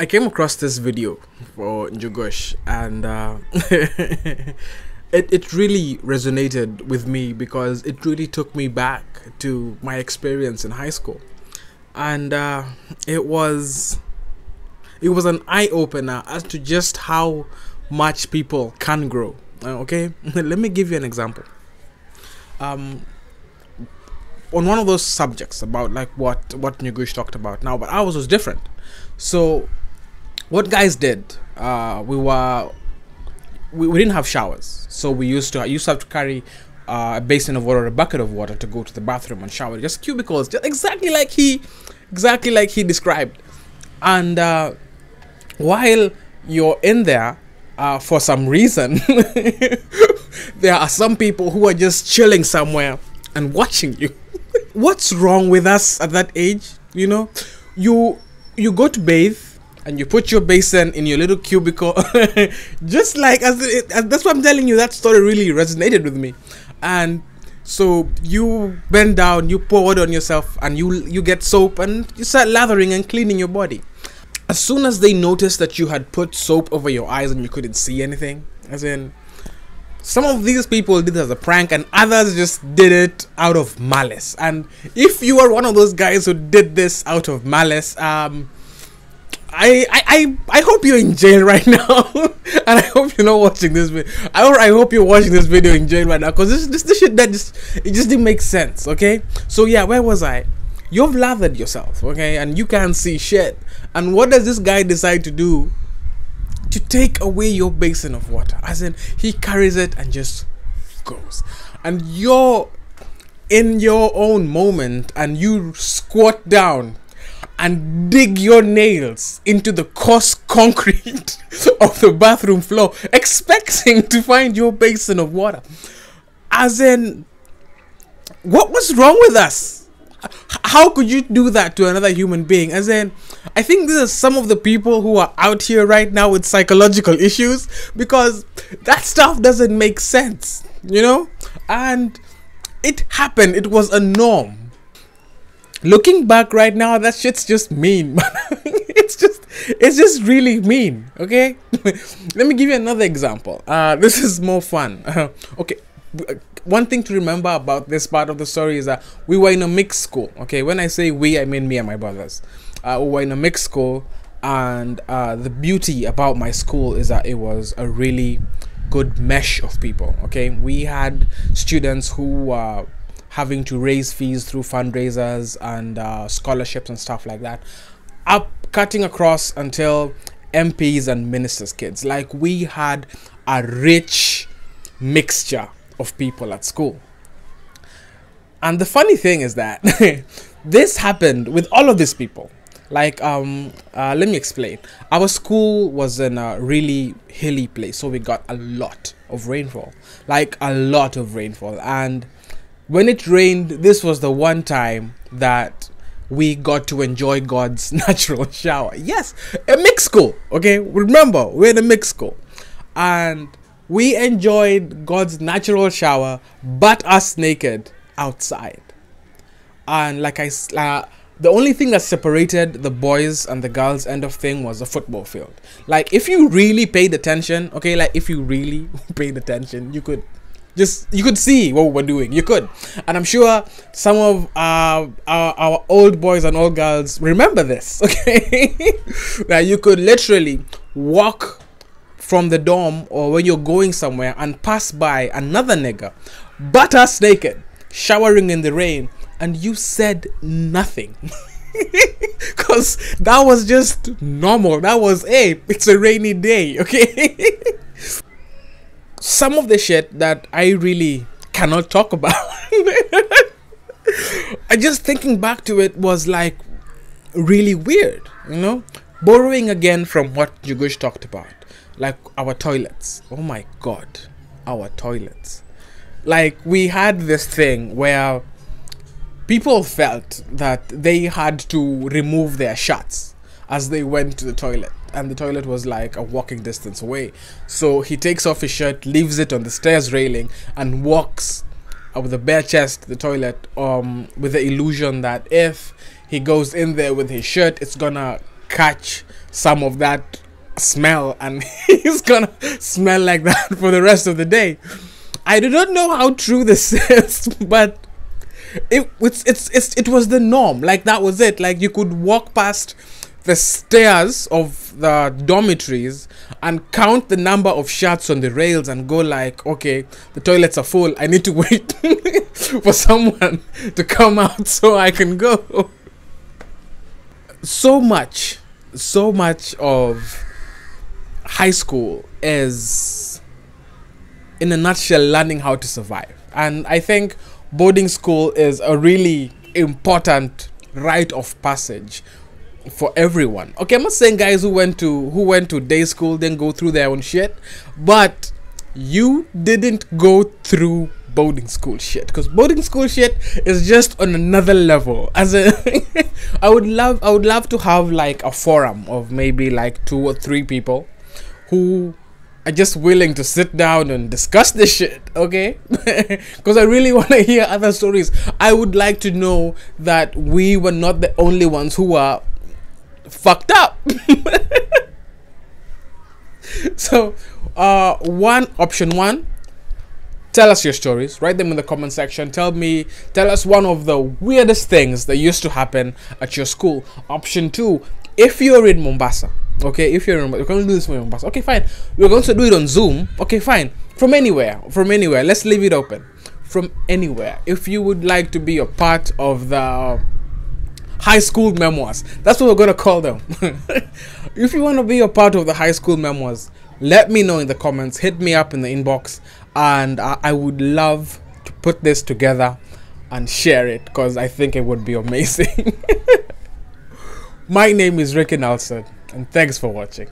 I came across this video for Njugush and uh, it, it really resonated with me because it really took me back to my experience in high school. And uh, it was it was an eye opener as to just how much people can grow. Uh, okay, let me give you an example. Um, on one of those subjects about like what what Njugush talked about now, but ours was different. So what guys did, uh, we were we, we didn't have showers, so we used to used to have to carry uh, a basin of water, or a bucket of water to go to the bathroom and shower. Just cubicles, just exactly like he, exactly like he described. And uh, while you're in there, uh, for some reason, there are some people who are just chilling somewhere and watching you. What's wrong with us at that age? You know, you you go to bathe and you put your basin in your little cubicle. Just like as, it, as that's what i'm telling you that story really resonated with me. And so you bend down you pour water on yourself and you you get soap and you start lathering and cleaning your body. As soon as they noticed that you had put soap over your eyes and you couldn't see anything as in some of these people did it as a prank and others just did it out of malice. And if you are one of those guys who did this out of malice um I, I, I hope you're in jail right now, and I hope you're not watching this video. I, I hope you're watching this video in jail right now, cause this, this, this shit that just it just didn't make sense. Okay, so yeah, where was I? You've lathered yourself, okay, and you can't see shit. And what does this guy decide to do? To take away your basin of water, as in he carries it and just goes, and you're in your own moment, and you squat down and dig your nails into the coarse concrete of the bathroom floor, expecting to find your basin of water. As in, what was wrong with us? How could you do that to another human being? As in, I think these are some of the people who are out here right now with psychological issues because that stuff doesn't make sense, you know? And it happened, it was a norm looking back right now that shit's just mean it's just it's just really mean okay? Let me give you another example. Uh this is more fun. Uh, okay one thing to remember about this part of the story is that we were in a mixed school okay? When i say we i mean me and my brothers. Uh, we were in a mixed school and uh, the beauty about my school is that it was a really good mesh of people okay? We had students who uh, having to raise fees through fundraisers and uh, scholarships and stuff like that, up cutting across until MPs and ministers' kids. Like we had a rich mixture of people at school. And the funny thing is that this happened with all of these people. Like, um, uh, let me explain. Our school was in a really hilly place, so we got a lot of rainfall, like a lot of rainfall, and when it rained, this was the one time that we got to enjoy God's natural shower. Yes, a school. Okay, remember we're in a school, and we enjoyed God's natural shower, but us naked outside. And like I, uh, the only thing that separated the boys and the girls end of thing was the football field. Like if you really paid attention, okay, like if you really paid attention, you could just you could see what we're doing. You could. And i'm sure some of uh, our, our old boys and old girls remember this okay? That you could literally walk from the dorm or when you're going somewhere and pass by another nigger butt ass naked showering in the rain and you said nothing. Because that was just normal. That was hey it's a rainy day okay some of the shit that I really cannot talk about. I just thinking back to it was like really weird, you know? Borrowing again from what Njugush talked about, like our toilets. Oh my god, our toilets. Like we had this thing where people felt that they had to remove their shirts as they went to the toilet and the toilet was like a walking distance away. So he takes off his shirt, leaves it on the stairs railing, and walks with a bare chest to the toilet um, with the illusion that if he goes in there with his shirt, it's gonna catch some of that smell and he's gonna smell like that for the rest of the day. I do not know how true this is, but it it's, it's it's it was the norm. Like that was it. Like you could walk past the stairs of the dormitories and count the number of shirts on the rails and go like, okay, the toilets are full. I need to wait for someone to come out so I can go. So much, so much of high school is, in a nutshell, learning how to survive. And I think boarding school is a really important rite of passage for everyone. Okay, I'm not saying guys who went to who went to day school didn't go through their own shit, but you didn't go through boarding school shit because boarding school shit is just on another level as a i would love i would love to have like a forum of maybe like two or three people who are just willing to sit down and discuss this shit, okay? Because I really want to hear other stories. I would like to know that we were not the only ones who are fucked up. so, uh, one option one, tell us your stories. Write them in the comment section. Tell me, tell us one of the weirdest things that used to happen at your school. Option two, if you're in Mombasa, okay, if you're in we're going to do this from Mombasa. Okay, fine. We're going to do it on Zoom. Okay, fine. From anywhere, from anywhere. Let's leave it open. From anywhere. If you would like to be a part of the high school memoirs. That's what we're gonna call them. if you want to be a part of the high school memoirs, let me know in the comments. Hit me up in the inbox, and I, I would love to put this together and share it because I think it would be amazing. My name is Ricky Nelson, and thanks for watching.